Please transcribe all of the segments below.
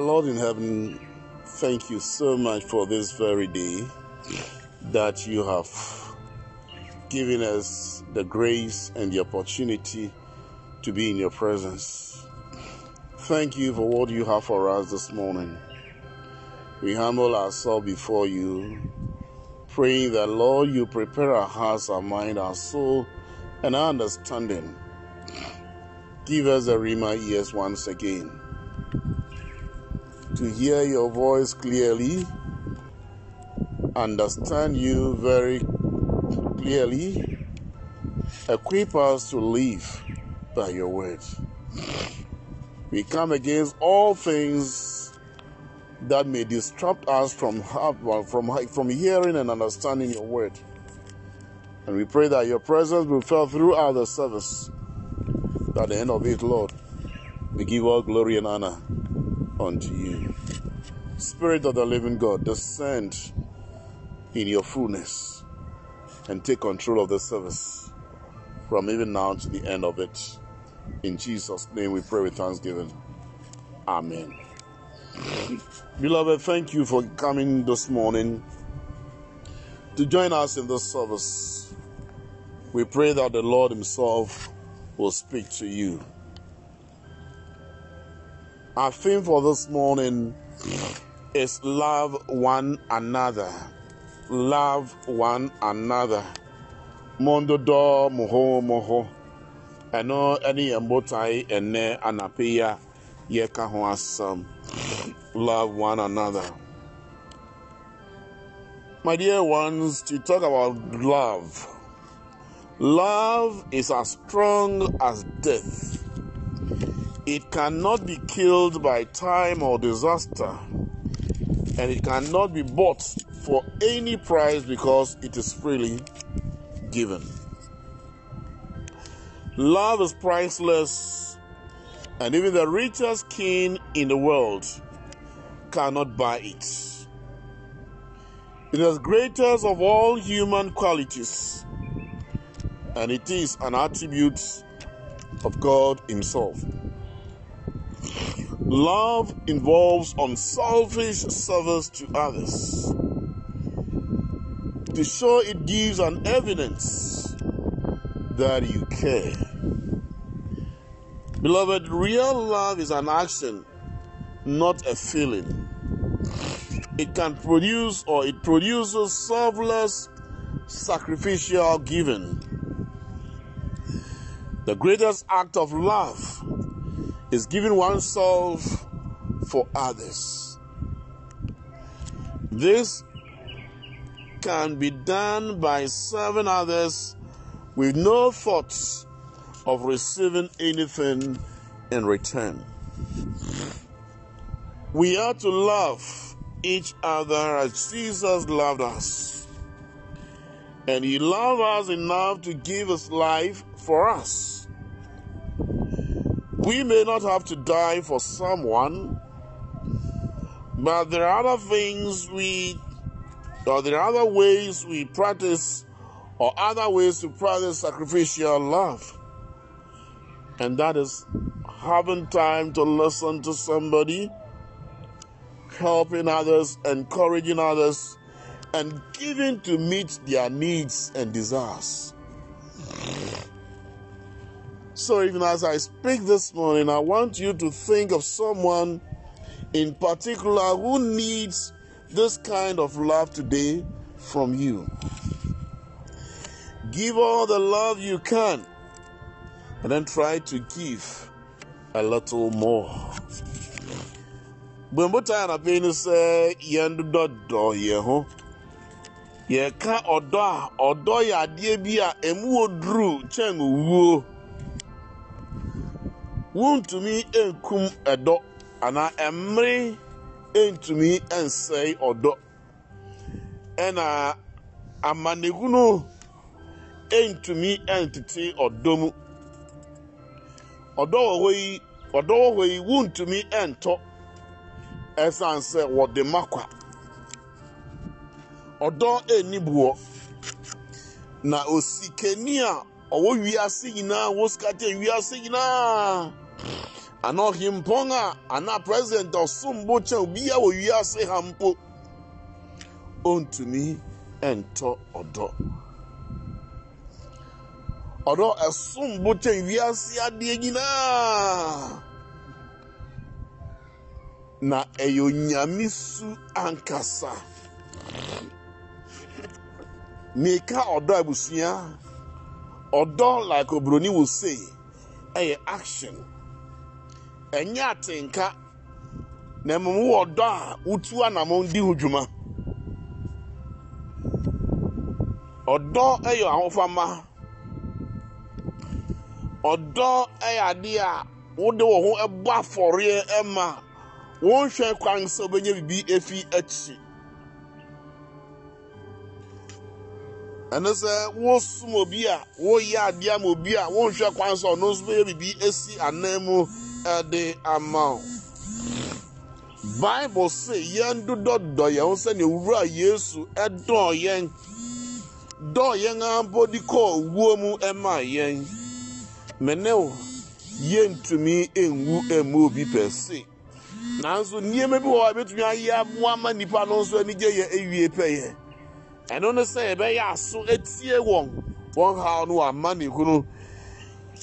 Our Lord in heaven, thank you so much for this very day that you have given us the grace and the opportunity to be in your presence. Thank you for what you have for us this morning. We humble ourselves before you, praying that, Lord, you prepare our hearts, our mind, our soul, and our understanding. Give us the Rhema ears once again to hear your voice clearly, understand you very clearly, equip us to live by your word. We come against all things that may disrupt us from, from, from hearing and understanding your word. And we pray that your presence will fill throughout the service. At the end of it, Lord, we give all glory and honor unto you. Spirit of the living God, descend in your fullness and take control of the service from even now to the end of it. In Jesus' name we pray with thanksgiving. Amen. Beloved, thank you for coming this morning to join us in this service. We pray that the Lord Himself will speak to you. Our theme for this morning is love one another. Love one another. Mondo do moho moho. Ɛno ɛne embotai ene ɛnɛ anapɛ yi a yɛka ho asɛm. Love one another. My dear ones, to talk about love. Love is as strong as death. It cannot be killed by time or disaster, and it cannot be bought for any price because it is freely given. Love is priceless, and even the richest king in the world cannot buy it. It is greatest of all human qualities, and it is an attribute of God Himself. Love involves unselfish service to others. To show it gives an evidence that you care. Beloved, real love is an action, not a feeling. It can produce or it produces selfless, sacrificial giving. The greatest act of love is giving oneself for others. This can be done by serving others with no thoughts of receiving anything in return. We are to love each other as Jesus loved us. And He loved us enough to give His life for us. We may not have to die for someone, but there are other things we, or there are other ways we practice, or other ways to practice sacrificial love. And that is having time to listen to somebody, helping others, encouraging others, and giving to meet their needs and desires. So, even as I speak this morning, I want you to think of someone in particular who needs this kind of love today from you. Give all the love you can, and then try to give a little more. Bwembuta na peni sɛ yɛn dodɔ yɛn ho. Yɛka ɔdɔ a ɔdɔ yɛ adeɛ bi a emu wɔ duru kyɛn owuo. Wontumi nkum ɛdɔ anaa mmere ntumi nsɛe ɔdɔ. Ɛna amanehunu ntumi ntete ɔdɔ mu. Ɔdɔ wɔ hɔ yi, ɔdɔ wɔ hɔ yi wontumi ntɔ ɛsan sɛ wɔde makwa. Ɔdɔ nni boɔ. Na osikani a ɔwɔ wiase nyinaa, wɔ sika te wiase nyinaa. anọghị mpọ a ana prezidenti ọsụmgbo chebi ya wụ ya sị ha mpo ontumi e ntọ ọdọ ọdọ ẹsụmgbo che wiase adịghị nyinaa na e ɛyɛ onyame su ankasa. Mmirika ɔdɔ abusua e ɔdɔ like obroni wɔ sei ɛyɛ action. Ɛnyɛ atenka. Na mmom wɔ ɔdɔ a wotu anammɔn di ho dwuma. Ɔdɔ ɛyɛ ahofama ɔdɔ ɛyɛ adeɛ a wode wɔ ho ɛbɔ afɔreɛ ɛma. Wɔnhwɛ kwan sɛ wobɛnya biribi efi akyi. Ɛno sɛ wosom obi a woyɛ adeɛ ama obi a wonhwɛ kwan sɛ ɔno nso bɛyɛ biribi esi anan mu. Ɛde ama wo. Bible se yɛn dodɔdɔ yɛn sɛnea owura yesu ɛdɔɔ yɛn. Dɔɔ yɛn wuo mu ɛma yɛn. Mene wo yɛntumi nwu ɛmu obi pɛ se. Nanso nneɛma bi wɔ hɔ ayɛ aboa ama nipa no nso ani yɛ ewie pɛyɛ ɛno ne sɛ yɛbɛyɛ aso etie wɔn wɔn haw no ama ne kunu.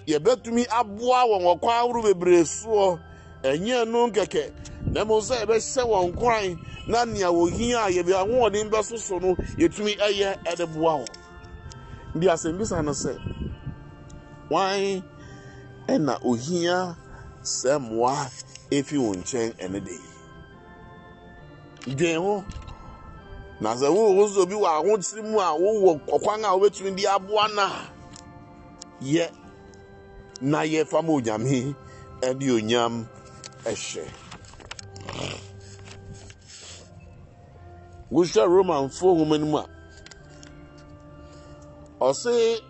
Yɛbɛtumi aboa wɔn wɔ kwan ahorow bebree soɔ. Ɛnyɛ no kɛkɛ na mmom sɛ yɛbɛhyɛ wɔn kwan na nea wɔhia a yɛde ahoɔden bɛsoso no yɛtumi ɛyɛ ɛde boa wɔn. Ndi asɛmbisa no sɛ wan ɛna ohia sɛ mmoa efi wɔn nkyɛn ɛne de dwen ho. Na sɛ wowɔ so bi wɔ ahokyere mu a wowɔ ɔkwan a wobɛtumi de aboa no yɛ na yɛfa ma onyame ɛde onyam ɛhyɛ. Wohwɛ romanfoɔ nwoma no mu a ɔse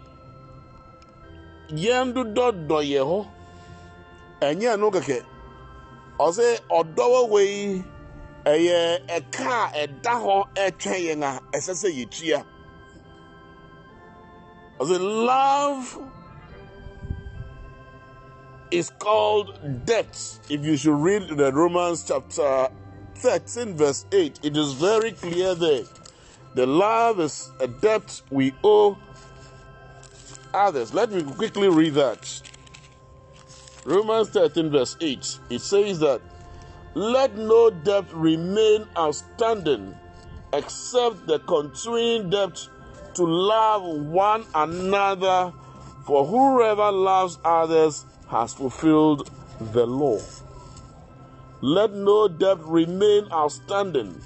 yɛn dodɔdɔ yɛ hɔ. Ɛnyɛ no kɛkɛ. Ɔse ɔdɔwɔ wei ɛyɛ ɛka a ɛda hɔ ɛtwɛn yɛn a ɛsɛ sɛ yɛtua. Ɔse love is called debt if you should read the romans chapter 13 verse 8 it is very clear there. The love is a debt we owe others. Let me quickly read that. Romans 13 verse 8 it says that let no debt remain outstanding except the continuing debt to love one another. For whoever loves others has fulfilled the law let no debt remain outstanding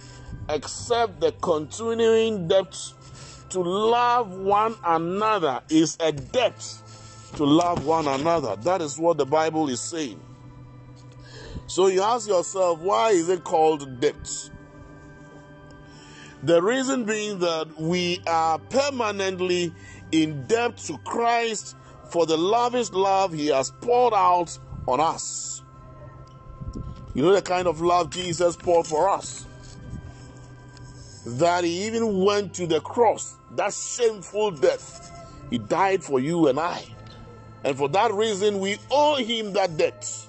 except the continuing debt to love one another is a debt to love one another. That is what the Bible is saying. So you ask yourself, why is it called debt? The reason being that we are permanently in debt to Christ for the lavish love he has poured out on us. You know the kind of love Jesus poured for us? That he even went to the cross, that shameful death. He died for you and I. And for that reason, we owe him that debt.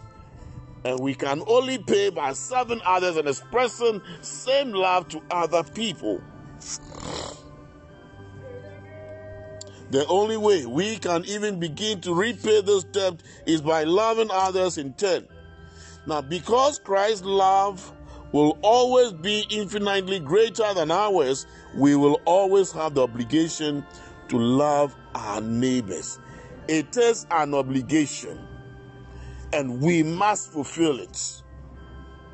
And we can only pay by serving others and expressing same love to other people. The only way we can even begin to repay this debt is by loving others in turn. Now, because Christ's love will always be infinitely greater than ours, we will always have the obligation to love our neighbors. It is an obligation, and we must fulfill it.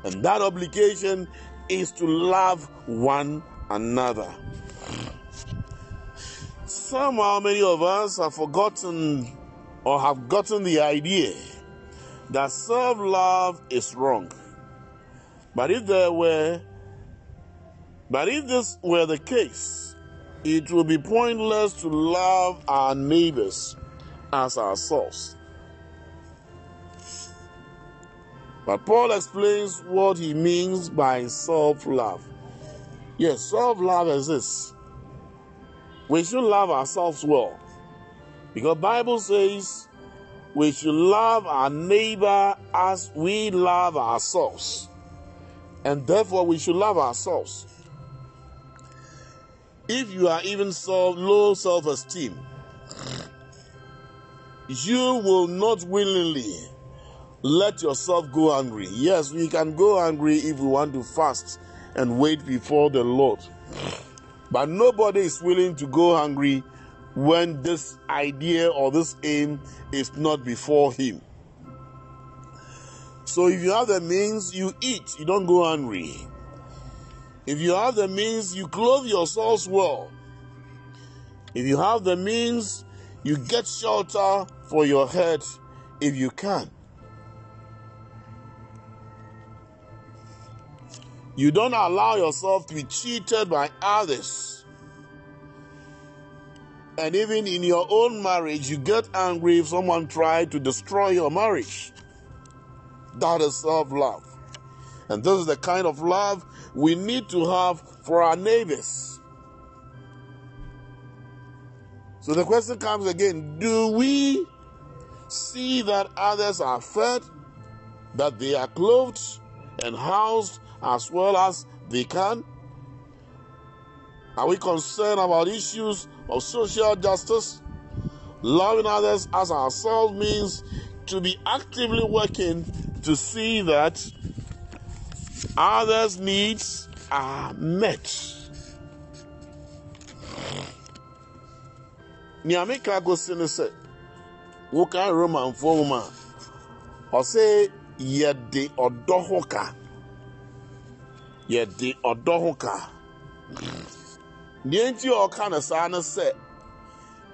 And that obligation is to love one another. Somehow, many of us have forgotten or have gotten the idea that self love is wrong. But if there were, but if this were the case, it would be pointless to love our neighbors as ourselves. But Paul explains what he means by self love. Yes, self love is this. We should love ourselves well. Because Bible says we should love our neighbor as we love ourselves. And therefore, we should love ourselves. If you are even so low self esteem, you will not willingly let yourself go hungry. Yes, we can go hungry if we want to fast and wait before the Lord. But nobody is willing to go hungry when this idea or this aim is not before him. So if you have the means, you eat, you don't go hungry. If you have the means, you clothe yourselves well. If you have the means, you get shelter for your head if you can. You don't allow yourself to be cheated by others. And even in your own marriage, you get angry if someone tried to destroy your marriage. That is self love. And this is the kind of love we need to have for our neighbors. So the question comes again do we see that others are fed, that they are clothed and housed as well as they can? Are we concerned about issues of social justice? Loving others as ourselves means to be actively working to see that others' needs are met. Nyame ka gosi ne sɛ woka romanfoɔ mu a ɔdɔ ho ka yɛde ɔdɔ ho ka. Deɛ nti ɔka no saa no sɛ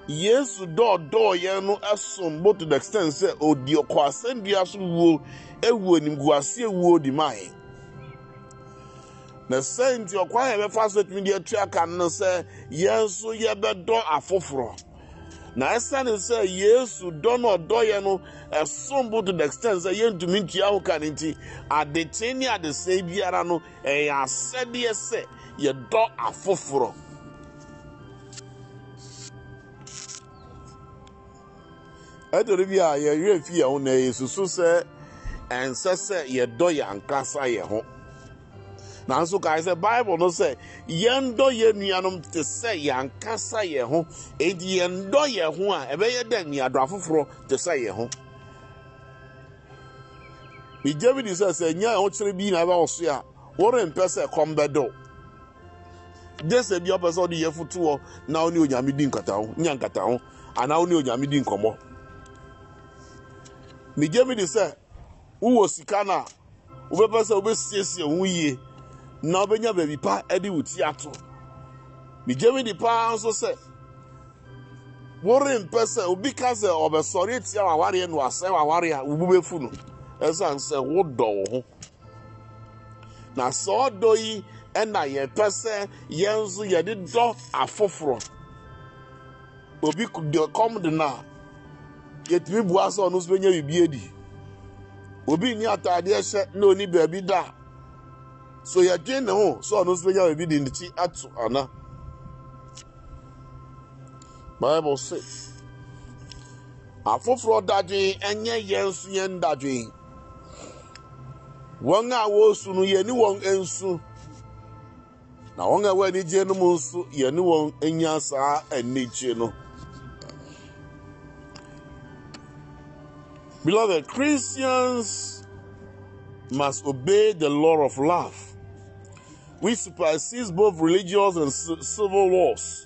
yesu dɔɔdɔɔ yɛn no ɛsom bo the extent sɛ ɔdi ɔkɔ asɛnnua so wuo ewu animguase ewuo di yɛn na sɛ nti ɔkwan yɛn bɛfa so tumi de atu aka no sɛ yɛn nso yɛbɛdɔ afoforɔ. Na ɛsɛne sɛ yesu dɔ no ɔdɔ yɛ no ɛsom bo to the extent sɛ yɛntumi ntua ho ka no nti adete ne adesɛe biara no ɛyɛ asɛdeɛ sɛ yɛdɔ afoforɔ. Ɛdɔre bi a yɛwerɛ fi yɛn ho na yɛsusu sɛ ɛnsɛ sɛ yɛdɔ yɛn ankasa yɛn ho nanso kae sɛ bible no sɛ yɛndɔ yɛn nuanom te sɛ yɛn ankasa yɛn ho. Enti yɛndɔ yɛn ho a ɛbɛyɛ dɛ nniadɔ afoforɔ te sɛ yɛn ho. Megya bi di sɛ sɛ nya ɛho bi na ɛbɛwɔ so a worempɛ sɛ kɔm bɛdɔ. Gye sɛ bi ɔpɛ sɛ ɔde yɛ fotoɔ na wo ne onyame di nkataho nya nkataho anaa wo ne onyame di nkɔmmɔ. Megya bi di sɛ wowɔ sika no a wobɛpɛ sɛ wobɛsiesie ho yie. Na wobɛnya baabi pa de wo ti ato. Megya mi di paa nso sɛ worempɛ sɛ obi ka sɛ ɔbɛsɔre atia w'awareɛ no asɛe w'awareɛ a wo bu bɛfu no. Ɛsiane sɛ wodɔ wo ho. Na sɛ ɔdɔ yi ɛna yɛpɛ sɛ yɛn nso yɛde dɔ afoforɔ. Obi deɛ kɔm de no a yɛtumi bua sɛ ɔno nso bɛnya biribi adi. Obi nni ataadeɛ hyɛ na ɔni baabi da a so yɛdwe ne ho sɛ ɔno nso bɛnya baabi de ne ti ato ana bible se afoforɔ dadwen ɛnyɛ yɛn nso yɛn dadwen wɔn a wɔresu no yɛne wɔn nsu na wɔn a ɛwɔ anigye no mu nso yɛne wɔn anya saa anigye no beloved christians must obey the law of love which supersedes both religious and civil laws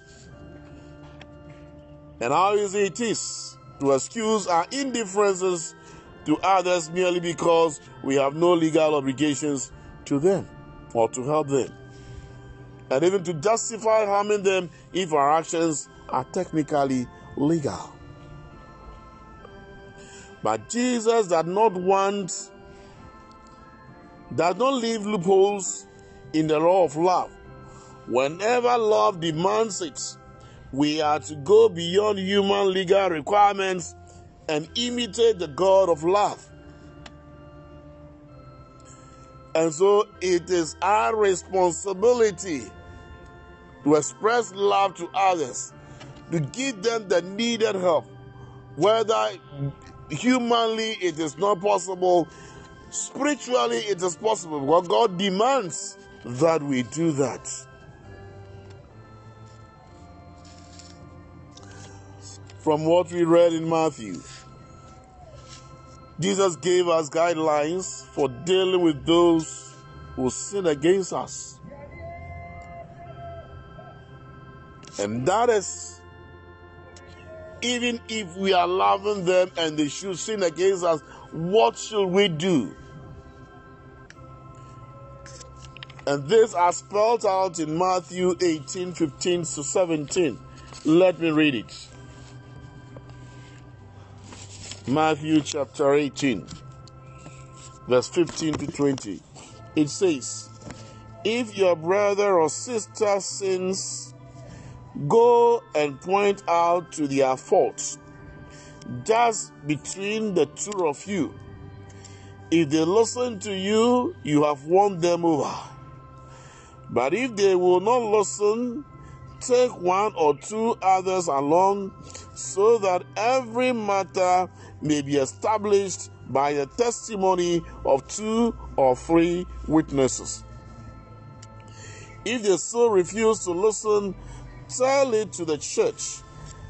and how easy it is to excuse our indifferences to others merely because we have no legal obligations to them or to help them, and even to justify harming them if our actions are technically legal. But Jesus does not want, does not leave loopholes in the law of love. Whenever love demands it, we are to go beyond human legal requirements and imitate the God of love. And so it is our responsibility to express love to others, to give them the needed help, whether humanly it is not possible, spiritually it is possible because God demands that we do that. From what we read in Matthew, Jesus gave us guidelines for dealing with those who sin against us. And that is even if we are loving them and they should sin against us, what should we do? And this are spelled out in Matthew 18 15 to 17. Let me read it. Matthew chapter 18, verse 15 to 20. It says, If your brother or sister sins, go and point out to their faults just between the two of you. If they listen to you, you have won them over. But if they will not listen, take one or two others along so that every matter may be established by the testimony of two or three witnesses. If they still refuse to listen, tell it to the church.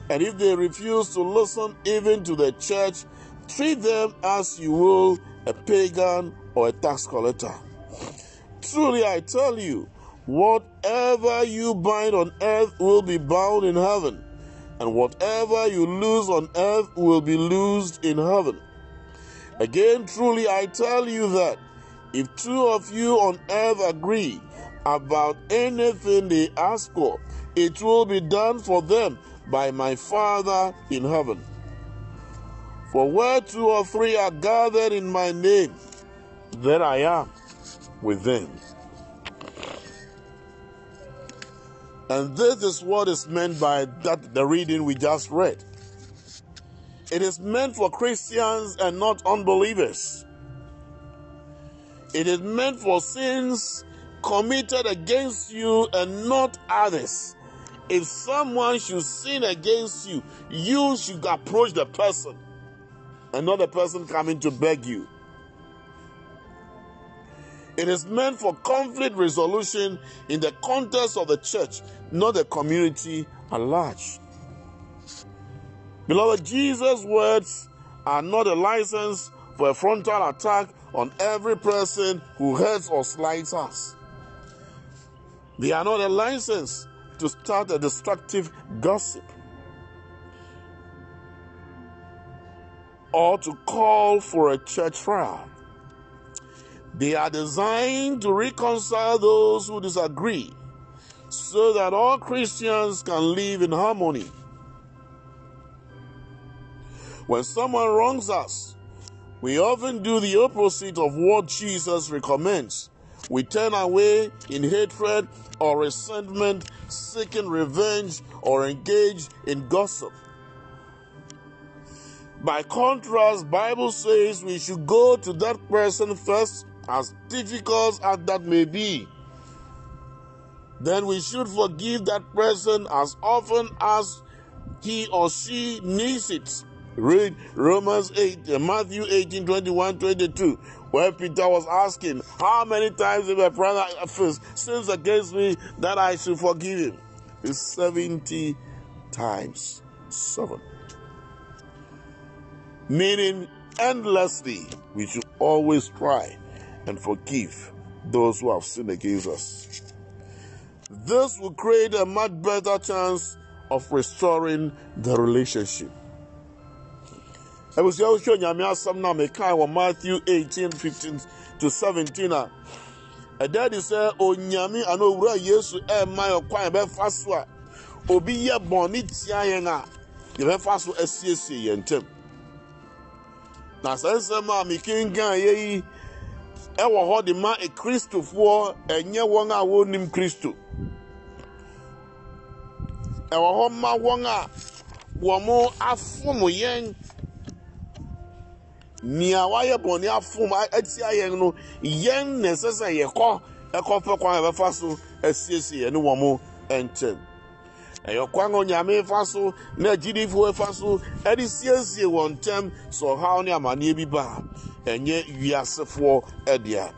And if they refuse to listen even to the church, treat them as you will a pagan or a tax collector. Truly, I tell you, whatever you bind on earth will be bound in heaven and whatever you lose on earth will be loosed in heaven. Again, truly I tell you that if two of you on earth agree about anything they ask for, it will be done for them by my Father in heaven. For where two or three are gathered in my name, there I am with them. And this is what is meant by that the reading we just read. It is meant for Christians and not unbelievers. It is meant for sins committed against you and not others. If someone should sin against you, you should approach the person and not the person coming to beg you. It is meant for conflict resolution in the context of the church, not the community at large. Beloved, Jesus' words are not a license for a frontal attack on every person who hurts or slights us. They are not a license to start a destructive gossip or to call for a church trial. They are designed to reconcile those who disagree so that all Christians can live in harmony. When someone wrongs us, we often do the opposite of what Jesus recommends. We turn away in hatred or resentment, seeking revenge or engage in gossip. By contrast, Bible says we should go to that person first as difficult as that may be, then we should forgive that person as often as he or she needs it. Read Romans 8, uh, Matthew 18, 21, 22, where Peter was asking, How many times if a brother sins against me that I should forgive him? It's 70 times 7. Meaning, endlessly, we should always try and forgive those who have sinned against us. This will create a much better chance of restoring the relationship. Was also nyame asɛm na mekae wɔ Matthew 18, 15 to 17 a ɛda de sɛ onyame ana owura yesu ɛma yɛ kwan yɛbɛfa so a obi yɛ bɔne tia yɛn a yɛbɛfa so asiesie yɛn ntam na sɛ nsɛm a mekenkan yɛ yi ɛwɔ hɔ de ma ekristofoɔ ɛnyɛ wɔn a wɔnim kristo ɛwɔ hɔ ma wɔn a wɔn afom yɛn. Nea wayɛ bɔnne afom atia yɛn no yɛn na ɛsɛ sɛ yɛkɔ ɛkɔpɛ kwan a yɛbɛfa so asiesie ne wɔn ntɛm ɛyɛ kwan a onyame fa so na agyidifoɔ fa so ɛde siesie wɔn ntɛm sɛ ne amanneɛ bi ba a ɛnyɛ wiasefoɔ ɛdea.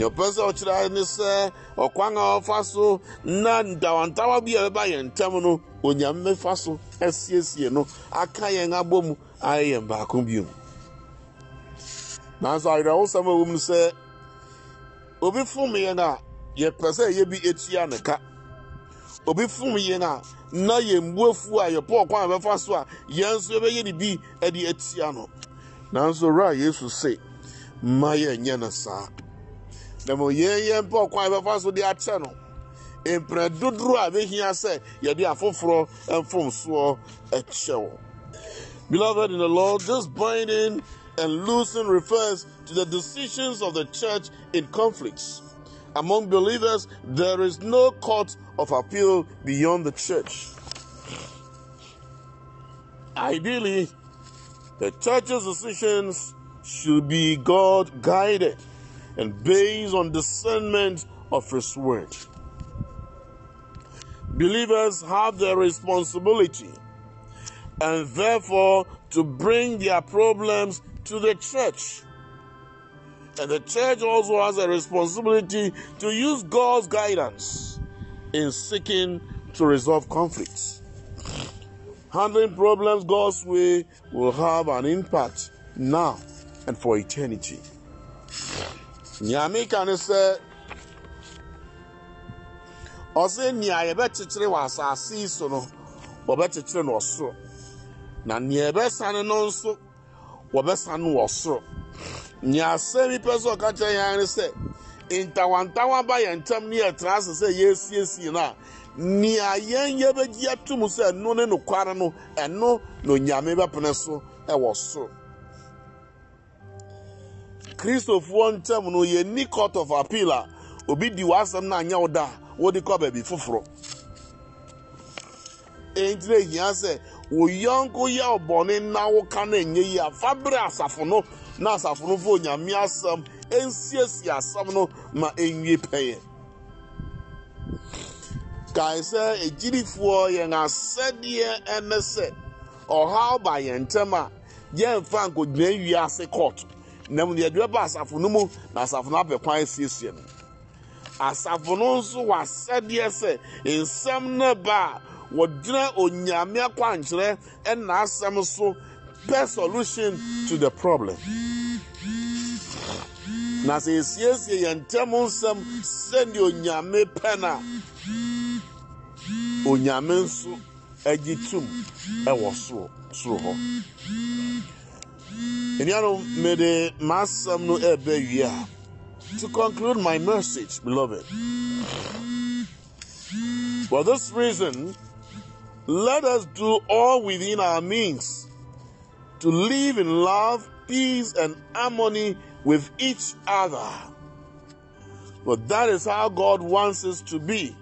Deɛ ɔpɛ sɛ ɔkyerɛ ne sɛ ɔkwan a ɔfa so na ntawantawa bi a ɛbɛba yɛn ntam no onyame bɛfa so asiesie no aka yɛn abɔ mu ayɛ yɛn baako bio nanso awerɛwosɛm a ɛwɔ mu sɛ obi fom yɛn a yɛpɛ sɛ ɛyɛ bi etua ne ka obi fom yɛn a na yɛn mbuafu a yɛpɔ ɔkwan a bɛfa so a yɛn nso yɛbɛyɛ ne bi de atia no nanso owura yesu se mma yɛn nyɛ no na mo yɛn yɛn pɛ ɔkwan a bɛfa so de akyɛ no. Mpere dodoɔ a bɛhia sɛ yɛde afoforɔ mfomsoɔ ɛkyɛ wɔ beloved in the lord this binding and loosing refers to the decisions of the church in conflicts. Among believers, there is no court of appeal beyond the church. Ideally, the church's decisions should be God guided and based on discernment of His word. Believers have the responsibility and therefore to bring their problems to the church and the church also has a responsibility to use God's guidance in seeking to resolve conflicts. Handling problems God's way will have an impact now and for eternity. Nyame ka ne sɛ ɔsɛ nea yɛbɛkyekyere wɔ asase yi so no wɔbɛkyekyere no ɔsoro na nea yɛbɛsane no nso wɔbɛsane wɔ soro. Nea asɛm yi pɛ sɛ ɔka kyerɛ yɛn ne sɛ ntawantawa ba yɛn ntam ne yɛtena ase sɛ yɛsiesie no a nea yɛn yɛbɛgye atom sɛ ɛno ne nokware no ɛno na onyame bɛpene so ɛwɔ soro. Kristofoɔ ntam no yɛnni court of appeal a obi di w'asɛm no anyɛ wo da wode kɔ baabi foforɔ. Ɛnti na ehia sɛ wo yɔnko yɛ ɔbɔne na woka no ɛnyɛ yi a fa bere asafo no na asafo no fo onyame asɛm nsiesie asɛm no ma ɛnwie pɛyɛ. Kae sɛ agyirifoɔ yɛn asɛdeɛ ɛne sɛ ɔhaw ba yɛn ntam a yɛmfa nkɔgyina wiase court. Na mu yɛde bɛba asafo no mu na asafo no apɛ kwan asiesie no. Asafo no nso wɔ asɛdeɛ sɛ nsɛm no ba a wɔgyina onyame akwankyerɛ ɛna asɛm so pɛ solution to the problem. Na sɛ esiesie yɛn ntɛm nsɛm sɛnea onyame pɛ no a onyame nso agye tum ɛwɔ soro soro hɔ mede no to conclude my message beloved. For this reason let us do all within our means to live in love peace and harmony with each other. But that is how god wants us to be.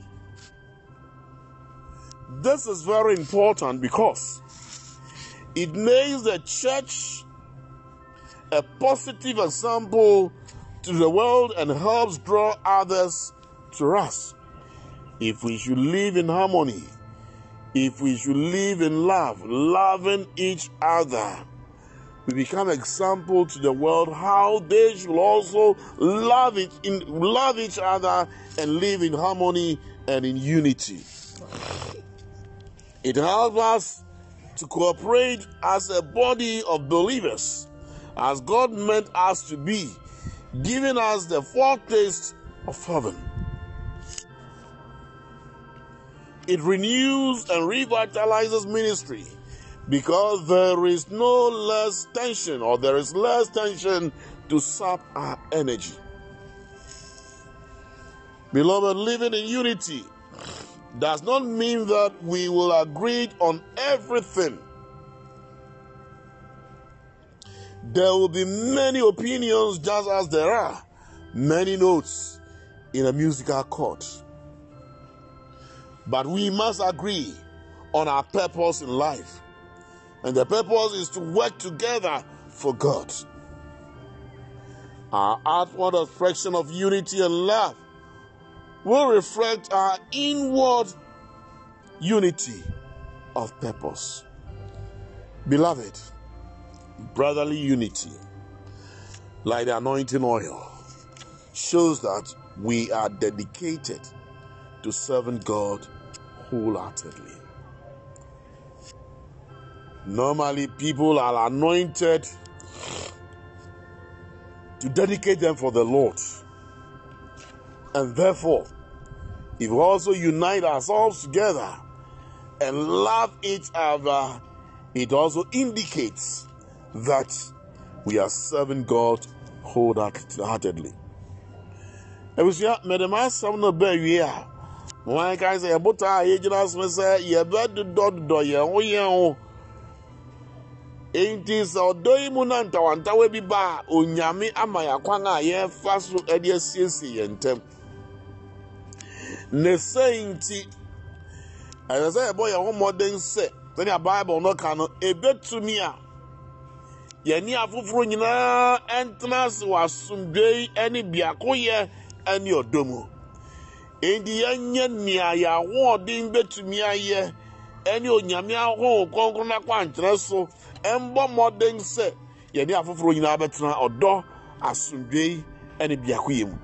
This is very important because it makes the church a positive example to the world and helps draw others to us. If we should live in harmony, if we should live in love, loving each other, we become example to the world how they should also love it in love each other and live in harmony and in unity. It helps us to cooperate as a body of believers, as God meant us to be, giving us the foretaste of heaven. It renews and revitalizes ministry because there is no less tension or there is less tension to sap our energy. Beloved, living in unity does not mean that we will agree on everything. There will be many opinions just as there are many notes in a musical chord. But we must agree on our purpose in life. And the purpose is to work together for God. Our outward expression of unity and love will reflect our inward unity of purpose. Beloved, brotherly unity, like the anointing oil, shows that we are dedicated to serving God wholeheartedly. Normally, people are anointed to dedicate them for the Lord. And therefore, if we also unite ourselves together and love each other, it also indicates that we are serving God wholeheartedly. ebusua mmɛdɛm asɛm no baa wie a wɔn ka sɛ yɛbotaa a yɛgyina so sɛ yɛbɛdodɔdodɔ yɛn ho yɛn ho nti sɛ ɔdɔ yi mu na ntawantawa bi ba a onyame ama yɛ kwan a yɛfa so de asiesie yɛn ntam ne sɛ nti ɛsɛ sɛ yɛbɔ yɛn ho mmɔden sɛ sɛnea bible no ka no ebetumi a yɛne afoforɔ nyinaa ntena ase wɔ asomdwee ne biakoyɛ ne ɔdɔ mu. Enti yɛnyɛ nea yɛ ahoɔden betumi ayɛ ne onyame ahoɔ kɔnkɔn akɔ ankyerɛ so mbɔ mmɔden sɛ yɛne afoforɔ nyinaa bɛtena ɔdɔ asomdwee ne biakoyɛ mu.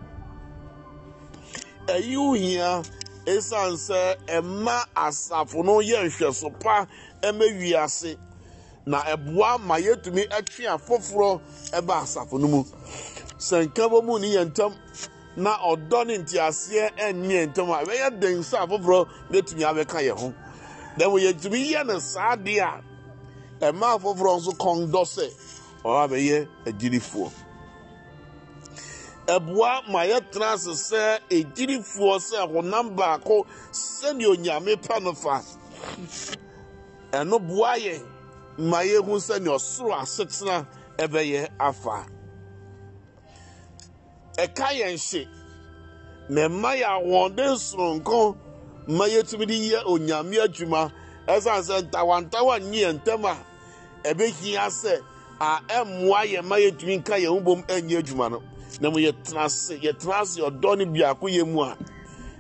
Ɛyi ohia esiane sɛ ɛma asafo no yɛ nhwɛso pa wiase. Na ɛboa ma yɛtumi atwe afoforɔ ɛba asafo no mu. Sɛ nka mu ne yɛ ntam na ɔdɔ ne nteaseɛ ɛnyɛ ntam a ɛbɛyɛ den sɛ afoforɔ bɛtumi abɛka yɛn ho. Na mo yɛtumi yɛ no saa deɛ a ɛma afoforɔ nso kɔn dɔ sɛ ɔba bɛyɛ agyinifoɔ. Ɛboa ma yɛtena ase sɛ egyinifoɔ sɛ honam baako sɛnea onyame pɛ no fa. Ɛno boa yɛn. Ma yɛhu sɛnea ɔsoro asetena ɛbɛyɛ afa. Ɛka yɛn hye na ɛma yɛ ahoɔden soronko ma yɛtumi de yɛ onyame adwuma. Ɛsiane sɛ ntawantawa nyi yɛn ntam a ɛbɛhia sɛ a ɛmmoa yɛn ma yɛtumi nka yɛn ho bom ɛnyɛ adwuma no. Na mo yɛtena ase yɛtena ase ɔdɔ no biako yɛ mu a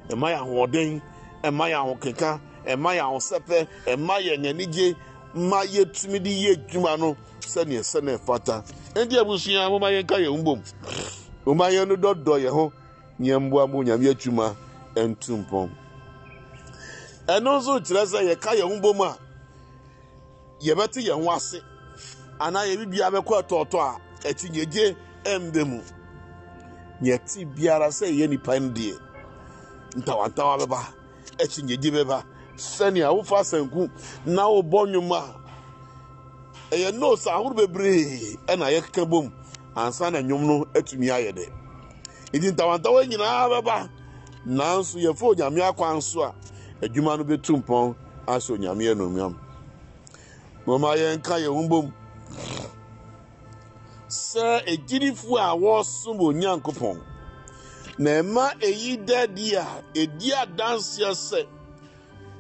ɛma yɛ ahoɔden ɛma yɛ ahokeka ɛma yɛ ahosɛpɛ ɛma yɛ anigye ma yɛtumi de yɛ adwuma no sɛneɛ sɛne ɛfata. Ɛnti abusua moma yɛnka yɛn ho bom moma yɛn no dɔdɔ yɛn ho. Nyɛmboa mo nyame adwuma ɛntu mpɔn. Ɛno nso kyerɛ sɛ yɛka yɛn ho bom a yɛbɛte yɛn ho ase. Anaa yɛbibia bɛkɔ ɛtɔɔtɔ a akyinyegye ɛmda mu. Yɛte biara sɛ ɛyɛ nipa no deɛ ntawantawa bɛba. Akyinyegye bɛba. Sɛnea wofa asanku na wobɔ nnwom a ɛyɛ nose ahorow bebree ɛna yɛkeka bom ansa na nnwom no atumi ayɛ dɛ nti ntawantawa nyinaa bɛba nanso yɛfa onyame akwan so a adwuma no bɛtu mpɔn ahyɛ onyame anuonyam mɔma yɛnka yɛn ho sɛ egyinifoɔ a wɔsom onyankopɔn na ɛma eyi dadi a edi adanseɛ sɛ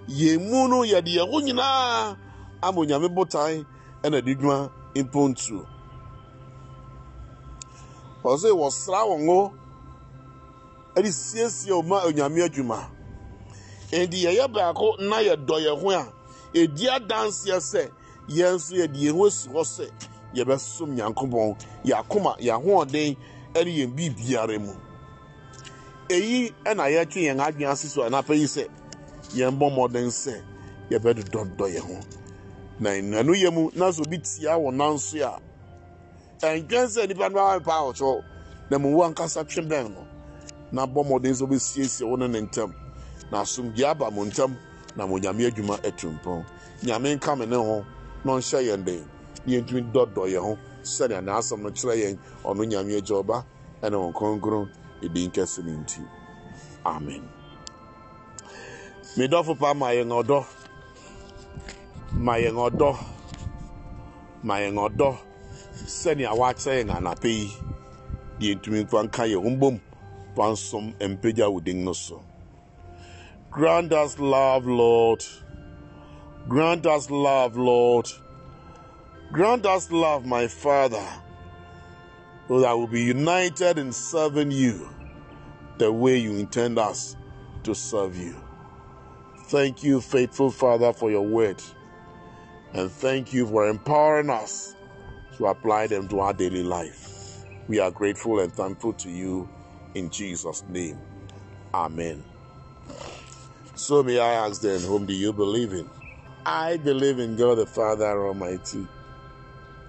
yɛn mu no yɛde yɛn ho nyinaa ama onyame botan ɛna de dwuma mpontuo ɔsɛ wɔsra wɔn ho ɛde siesie ɔma onyame adwuma. Nti yɛyɛ baako na yɛdɔ yɛn ho a edi adanseɛ sɛ yɛn nso yɛde yɛn ho asi hɔ sɛ yɛbɛsom nyankopɔn yɛakoma yɛahoɔden ɛne yɛn biribiara mu. Eyi ɛna yɛtwe yɛn adwene ase so anapa sɛ yɛn bɔ mmɔden sɛ yɛbɛdodɔdɔ yɛn ho. Na nnanu yɛ mu na so obi tia wɔ nanso a ɛntwɛn sɛ nipa no bɛpa awɔkyɛw na mu wo ankasa twe bɛn no na bɔ mmɔden sɛ wobɛsiesie wo ne ne na asomdwe aba mo ntam na mo nyame adwuma atu mpɔn nyame nka me ne ho na ɔnhyɛ yɛn den. Yɛntumi dɔdɔ yɛn ho sɛdeɛ n'asɛm no kyerɛ yɛn ɔno nyame agya ɔba ɛne wɔn kronkron ɛdin kɛse no nti. Amen medɔfo pa ma yɛn ɔdɔ ma yɛn ɔdɔ ma yɛn ɔdɔ sɛnea wakyerɛ yɛn anapɛ yi. Deɛ ntumi mfa nka yɛn ho mbom fa nsom mpagya wo din no so grant us love lord. Grant us love lord. Grant us love, my Father, so that we'll be united in serving you the way you intend us to serve you. Thank you, faithful Father, for your word. And thank you for empowering us to apply them to our daily life. We are grateful and thankful to you in Jesus' name. Amen. So may I ask then, whom do you believe in? I believe in God the Father Almighty,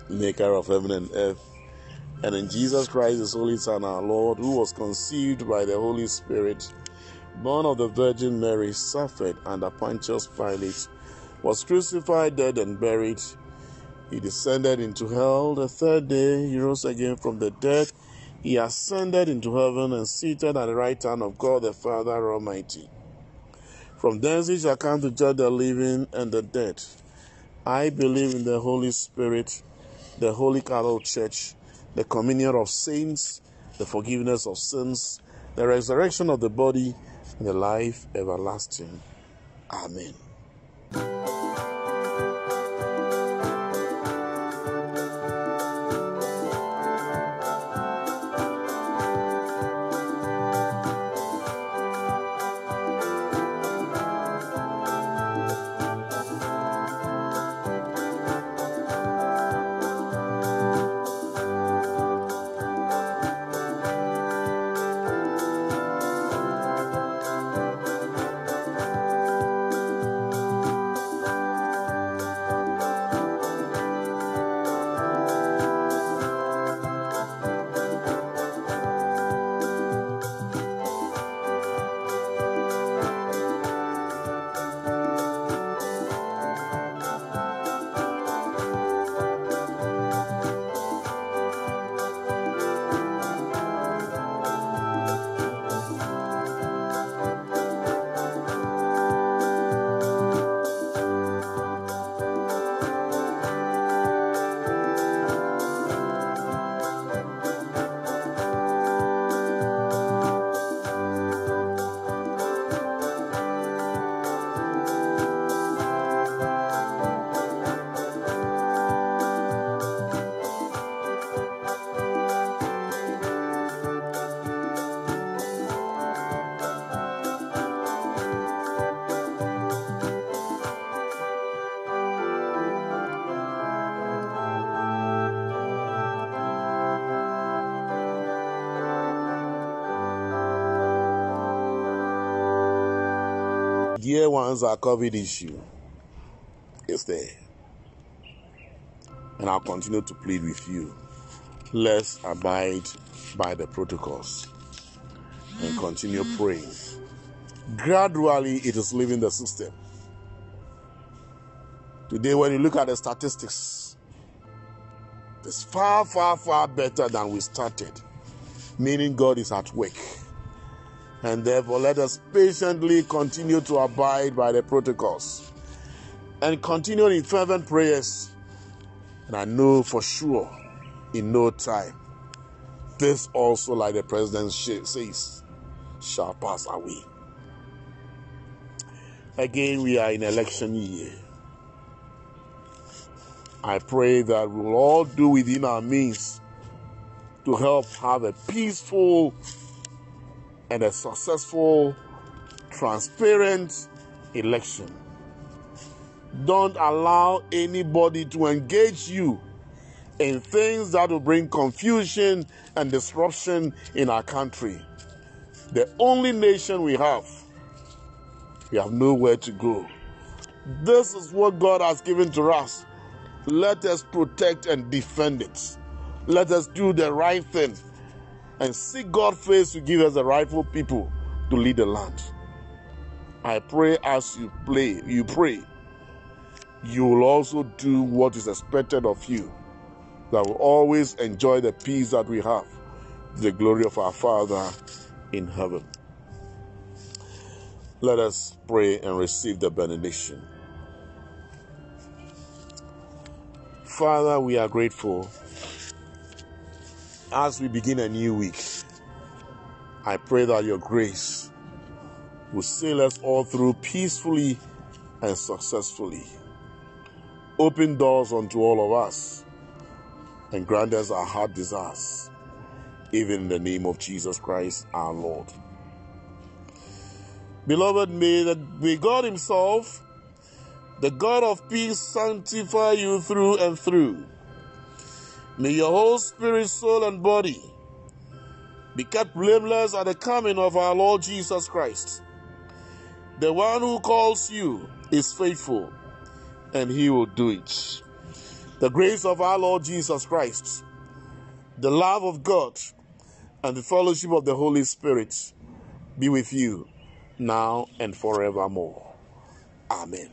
maker of heaven and earth, and in Jesus Christ, his Holy Son, our Lord, who was conceived by the Holy Spirit, born of the Virgin Mary, suffered under Pontius Pilate, was crucified, dead, and buried. He descended into hell. The third day, he rose again from the dead. He ascended into heaven and seated at the right hand of God the Father Almighty. From thence he shall come to judge the living and the dead. I believe in the Holy Spirit, the Holy Catholic Church, the communion of saints, the forgiveness of sins, the resurrection of the body, the life everlasting. Amen. Dear ones, our COVID issue is there. And I'll continue to plead with you. Let's abide by the protocols and continue mm. praying. Gradually, it is leaving the system. Today, when you look at the statistics, it's far, far, far better than we started, meaning God is at work. And therefore, let us patiently continue to abide by the protocols and continue in fervent prayers. And I know for sure in no time, this also, like the president says, shall pass away. Again, we are in election year. I pray that we will all do within our means to help have a peaceful and a successful, transparent election. Don't allow anybody to engage you in things that will bring confusion and disruption in our country. The only nation we have, we have nowhere to go. This is what God has given to us. Let us protect and defend it. Let us do the right thing and seek God's face to give us the rightful people to lead the land. I pray as you play, you pray, you will also do what is expected of you, that will always enjoy the peace that we have, the glory of our Father in heaven. Let us pray and receive the benediction. Father, we are grateful as we begin a new week, I pray that your grace will sail us all through peacefully and successfully. Open doors unto all of us and grant us our heart desires, even in the name of Jesus Christ our Lord. Beloved, may, the, may God Himself, the God of peace, sanctify you through and through. May your whole spirit, soul, and body be kept blameless at the coming of our Lord Jesus Christ. The one who calls you is faithful, and He will do it. The grace of our Lord Jesus Christ, the love of God, and the fellowship of the Holy Spirit be with you now and forevermore. Amen.